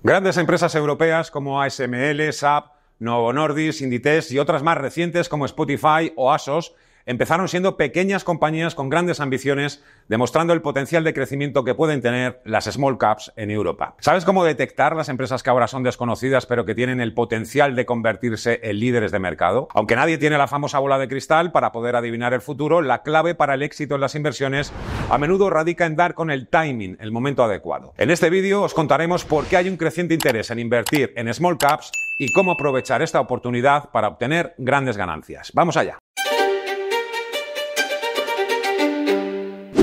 Grandes empresas europeas como ASML, SAP, Novo Nordisk, Inditex y otras más recientes como Spotify o Asos empezaron siendo pequeñas compañías con grandes ambiciones, demostrando el potencial de crecimiento que pueden tener las small caps en Europa. ¿Sabes cómo detectar las empresas que ahora son desconocidas pero que tienen el potencial de convertirse en líderes de mercado? Aunque nadie tiene la famosa bola de cristal para poder adivinar el futuro, la clave para el éxito en las inversiones a menudo radica en dar con el timing, el momento adecuado. En este vídeo os contaremos por qué hay un creciente interés en invertir en small caps y cómo aprovechar esta oportunidad para obtener grandes ganancias. Vamos allá.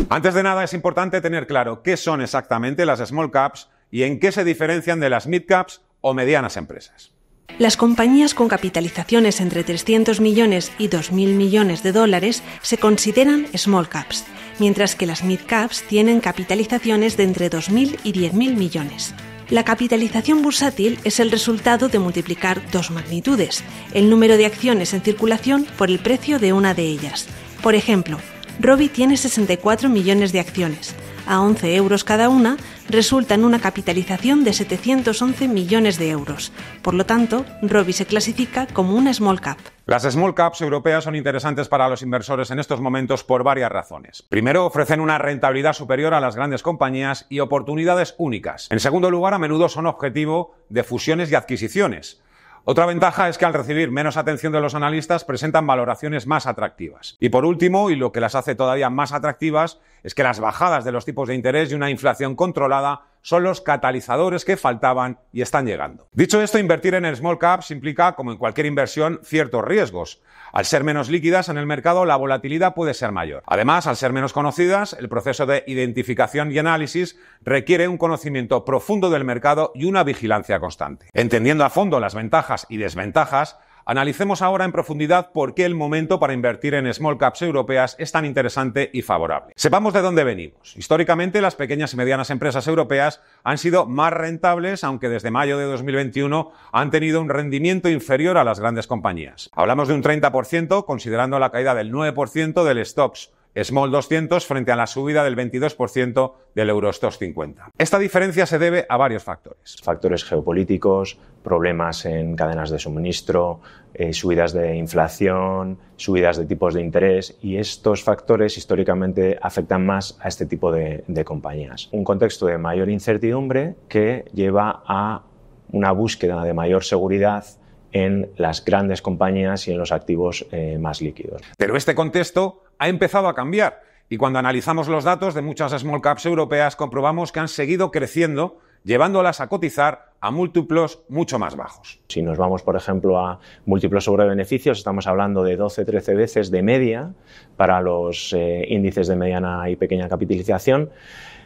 Antes de nada es importante tener claro qué son exactamente las small caps y en qué se diferencian de las mid caps o medianas empresas. Las compañías con capitalizaciones entre 300 millones y 2.000 millones de dólares se consideran small caps, mientras que las mid caps tienen capitalizaciones de entre 2.000 y 10.000 millones. La capitalización bursátil es el resultado de multiplicar dos magnitudes, el número de acciones en circulación por el precio de una de ellas. Por ejemplo, Robi tiene 64 millones de acciones. A 11 euros cada una, resulta en una capitalización de 711 millones de euros. Por lo tanto, Robi se clasifica como una small cap. Las small caps europeas son interesantes para los inversores en estos momentos por varias razones. Primero, ofrecen una rentabilidad superior a las grandes compañías y oportunidades únicas. En segundo lugar, a menudo son objetivo de fusiones y adquisiciones. Otra ventaja es que al recibir menos atención de los analistas presentan valoraciones más atractivas. Y por último, y lo que las hace todavía más atractivas, es que las bajadas de los tipos de interés y una inflación controlada son los catalizadores que faltaban y están llegando. Dicho esto, invertir en el small caps implica, como en cualquier inversión, ciertos riesgos. Al ser menos líquidas en el mercado, la volatilidad puede ser mayor. Además, al ser menos conocidas, el proceso de identificación y análisis requiere un conocimiento profundo del mercado y una vigilancia constante. Entendiendo a fondo las ventajas y desventajas, Analicemos ahora en profundidad por qué el momento para invertir en small caps europeas es tan interesante y favorable. Sepamos de dónde venimos. Históricamente, las pequeñas y medianas empresas europeas han sido más rentables, aunque desde mayo de 2021 han tenido un rendimiento inferior a las grandes compañías. Hablamos de un 30%, considerando la caída del 9% del stocks Small 200 frente a la subida del 22% del Eurostox 50. Esta diferencia se debe a varios factores. Factores geopolíticos, problemas en cadenas de suministro, eh, subidas de inflación, subidas de tipos de interés y estos factores históricamente afectan más a este tipo de, compañías. Un contexto de mayor incertidumbre que lleva a una búsqueda de mayor seguridad en las grandes compañías y en los activos eh, más líquidos. Pero este contexto ha empezado a cambiar y cuando analizamos los datos de muchas small caps europeas comprobamos que han seguido creciendo llevándolas a cotizar a múltiplos mucho más bajos. Si nos vamos, por ejemplo, a múltiplos sobre beneficios, estamos hablando de 12-13 veces de media para los eh, índices de mediana y pequeña capitalización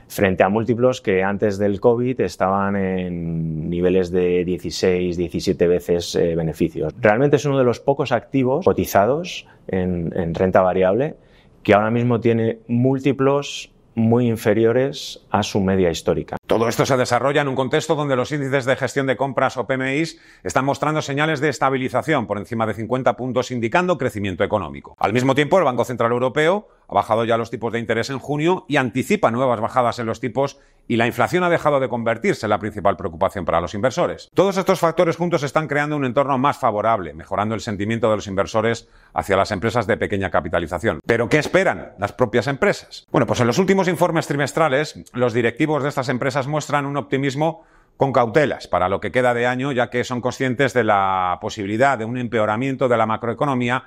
frente a múltiplos que antes del COVID estaban en niveles de 16, 17 veces eh, beneficios. Realmente es uno de los pocos activos cotizados en, en renta variable que ahora mismo tiene múltiplos muy inferiores a su media histórica. Todo esto se desarrolla en un contexto donde los índices de gestión de compras o PMIs están mostrando señales de estabilización por encima de 50 puntos indicando crecimiento económico. Al mismo tiempo, el Banco Central Europeo ha bajado ya los tipos de interés en junio y anticipa nuevas bajadas en los tipos y la inflación ha dejado de convertirse en la principal preocupación para los inversores. Todos estos factores juntos están creando un entorno más favorable, mejorando el sentimiento de los inversores hacia las empresas de pequeña capitalización. ¿Pero qué esperan las propias empresas? Bueno, pues en los últimos informes trimestrales, los directivos de estas empresas muestran un optimismo con cautelas para lo que queda de año, ya que son conscientes de la posibilidad de un empeoramiento de la macroeconomía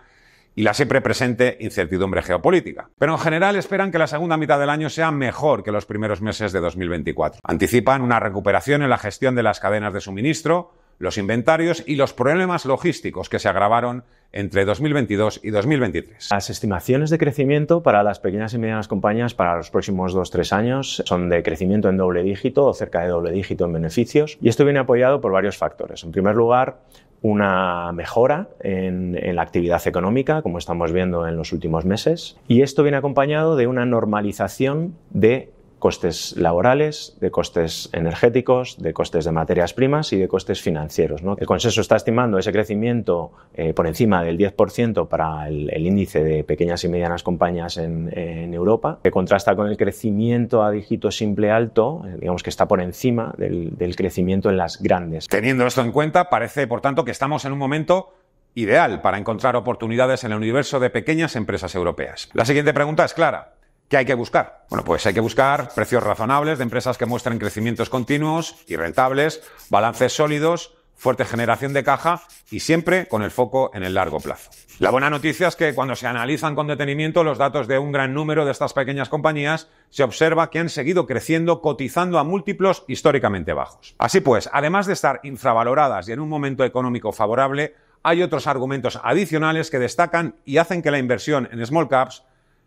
y la siempre presente incertidumbre geopolítica. Pero en general esperan que la segunda mitad del año sea mejor que los primeros meses de 2024. Anticipan una recuperación en la gestión de las cadenas de suministro, los inventarios y los problemas logísticos que se agravaron entre 2022 y 2023. Las estimaciones de crecimiento para las pequeñas y medianas compañías para los próximos 2-3 años son de crecimiento en doble dígito o cerca de doble dígito en beneficios y esto viene apoyado por varios factores. En primer lugar, una mejora en, la actividad económica, como estamos viendo en los últimos meses, y esto viene acompañado de una normalización de costes laborales, de costes energéticos, de costes de materias primas y de costes financieros. El consenso está estimando ese crecimiento eh, por encima del 10% para el, índice de pequeñas y medianas compañías en, Europa, que contrasta con el crecimiento a dígito simple alto, eh, digamos que está por encima del, del crecimiento en las grandes. Teniendo esto en cuenta, parece, por tanto, que estamos en un momento ideal para encontrar oportunidades en el universo de pequeñas empresas europeas. La siguiente pregunta es clara. ¿Qué hay que buscar? Bueno, pues hay que buscar precios razonables de empresas que muestren crecimientos continuos y rentables, balances sólidos, fuerte generación de caja y siempre con el foco en el largo plazo. La buena noticia es que cuando se analizan con detenimiento los datos de un gran número de estas pequeñas compañías, se observa que han seguido creciendo cotizando a múltiplos históricamente bajos. Así pues, además de estar infravaloradas y en un momento económico favorable, hay otros argumentos adicionales que destacan y hacen que la inversión en small caps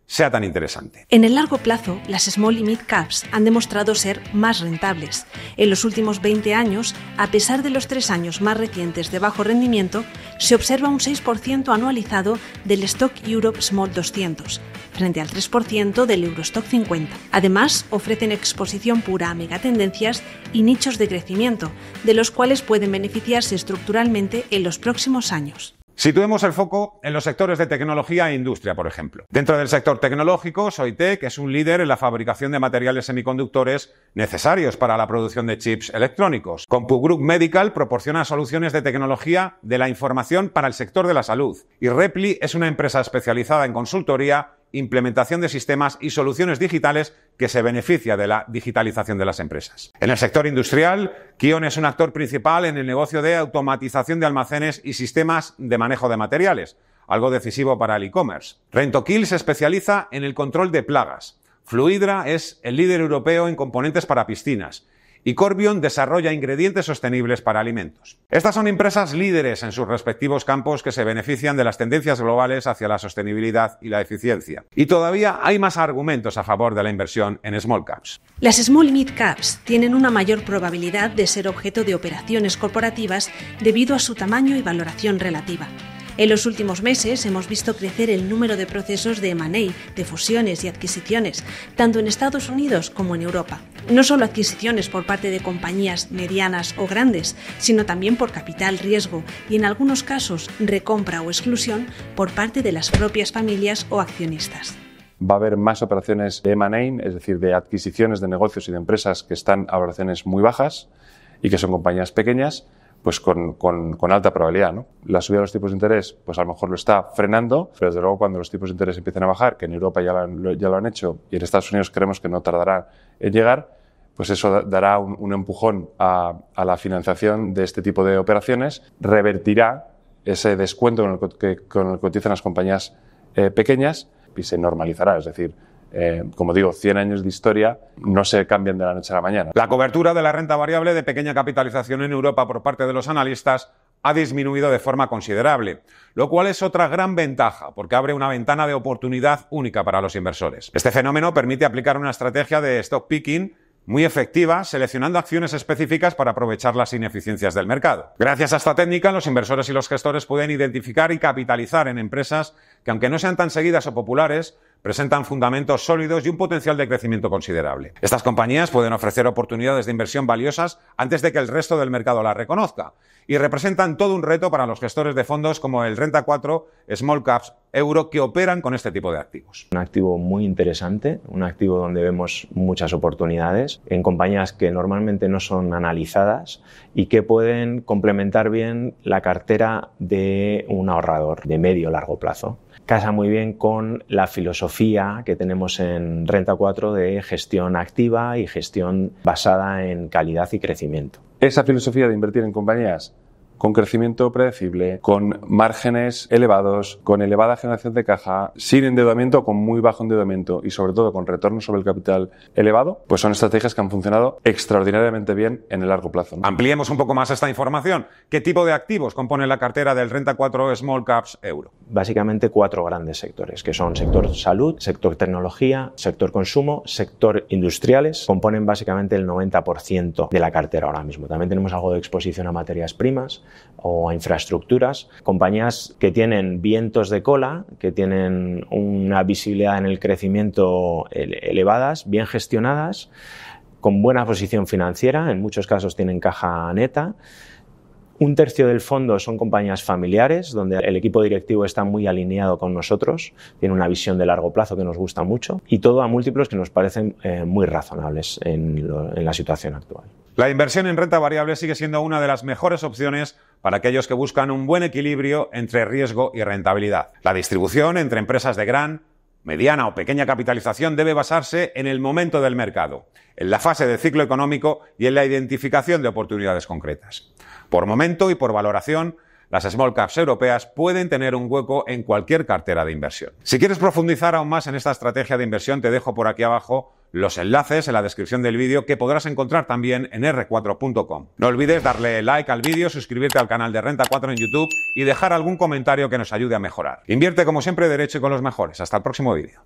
sea tan interesante. En el largo plazo, las small y mid caps han demostrado ser más rentables. En los últimos 20 años, a pesar de los tres años más recientes de bajo rendimiento, se observa un 6% anualizado del Stock Europe Small 200, frente al 3% del Eurostock 50. Además, ofrecen exposición pura a megatendencias y nichos de crecimiento, de los cuales pueden beneficiarse estructuralmente en los próximos años. Situemos el foco en los sectores de tecnología e industria, por ejemplo. Dentro del sector tecnológico, Soitec es un líder en la fabricación de materiales semiconductores necesarios para la producción de chips electrónicos. CompuGroup Medical proporciona soluciones de tecnología de la información para el sector de la salud. Y Repli es una empresa especializada en consultoría implementación de sistemas y soluciones digitales que se beneficia de la digitalización de las empresas. En el sector industrial, Kion es un actor principal en el negocio de automatización de almacenes y sistemas de manejo de materiales, algo decisivo para el e-commerce. Rentokil se especializa en el control de plagas. Fluidra es el líder europeo en componentes para piscinas y Corbion desarrolla ingredientes sostenibles para alimentos. Estas son empresas líderes en sus respectivos campos que se benefician de las tendencias globales hacia la sostenibilidad y la eficiencia. Y todavía hay más argumentos a favor de la inversión en small caps. Las small mid caps tienen una mayor probabilidad de ser objeto de operaciones corporativas debido a su tamaño y valoración relativa. En los últimos meses hemos visto crecer el número de procesos de M&A, de fusiones y adquisiciones, tanto en Estados Unidos como en Europa. No solo adquisiciones por parte de compañías medianas o grandes, sino también por capital riesgo y en algunos casos recompra o exclusión por parte de las propias familias o accionistas va a haber más operaciones de M&A, es decir, de adquisiciones de negocios y de empresas que están a valoraciones muy bajas y que son compañías pequeñas, pues con, con, alta probabilidad. ¿no? La subida de los tipos de interés, pues a lo mejor lo está frenando, pero desde luego cuando los tipos de interés empiecen a bajar, que en Europa ya lo, ya lo han hecho y en Estados Unidos creemos que no tardará en llegar, pues eso dará un, empujón a, a, la financiación de este tipo de operaciones, revertirá ese descuento con el que, con el que cotizan las compañías eh, pequeñas y se normalizará. Es decir, eh, como digo, 100 años de historia no se cambian de la noche a la mañana. La cobertura de la renta variable de pequeña capitalización en Europa por parte de los analistas ha disminuido de forma considerable, lo cual es otra gran ventaja porque abre una ventana de oportunidad única para los inversores. Este fenómeno permite aplicar una estrategia de stock picking muy efectiva, seleccionando acciones específicas para aprovechar las ineficiencias del mercado. Gracias a esta técnica, los inversores y los gestores pueden identificar y capitalizar en empresas que, aunque no sean tan seguidas o populares, presentan fundamentos sólidos y un potencial de crecimiento considerable. Estas compañías pueden ofrecer oportunidades de inversión valiosas antes de que el resto del mercado las reconozca y representan todo un reto para los gestores de fondos como el Renta 4, Small Caps, Euro, que operan con este tipo de activos. Un activo muy interesante, un activo donde vemos muchas oportunidades en compañías que normalmente no son analizadas y que pueden complementar bien la cartera de un ahorrador de medio largo plazo casa muy bien con la filosofía que tenemos en Renta 4 de gestión activa y gestión basada en calidad y crecimiento. Esa filosofía de invertir en compañías con crecimiento predecible, con márgenes elevados, con elevada generación de caja, sin endeudamiento, con muy bajo endeudamiento y sobre todo con retorno sobre el capital elevado, pues son estrategias que han funcionado extraordinariamente bien en el largo plazo. Ampliemos un poco más esta información. ¿Qué tipo de activos compone la cartera del Renta 4 Small Caps Euro? Básicamente cuatro grandes sectores, que son sector salud, sector tecnología, sector consumo, sector industriales, componen básicamente el 90% de la cartera ahora mismo. También tenemos algo de exposición a materias primas, o a infraestructuras, compañías que tienen vientos de cola, que tienen una visibilidad en el crecimiento elevadas, bien gestionadas, con buena posición financiera, en muchos casos tienen caja neta. Un tercio del fondo son compañías familiares, donde el equipo directivo está muy alineado con nosotros, tiene una visión de largo plazo que nos gusta mucho y todo a múltiplos que nos parecen eh, muy razonables en, en la situación actual. La inversión en renta variable sigue siendo una de las mejores opciones para aquellos que buscan un buen equilibrio entre riesgo y rentabilidad. La distribución entre empresas de gran, mediana o pequeña capitalización debe basarse en el momento del mercado, en la fase de ciclo económico y en la identificación de oportunidades concretas. Por momento y por valoración, las small caps europeas pueden tener un hueco en cualquier cartera de inversión. Si quieres profundizar aún más en esta estrategia de inversión, te dejo por aquí abajo los enlaces en la descripción del vídeo que podrás encontrar también en r4.com. No olvides darle like al vídeo, suscribirte al canal de Renta 4 en YouTube y dejar algún comentario que nos ayude a mejorar. Invierte como siempre derecho y con los mejores. Hasta el próximo vídeo.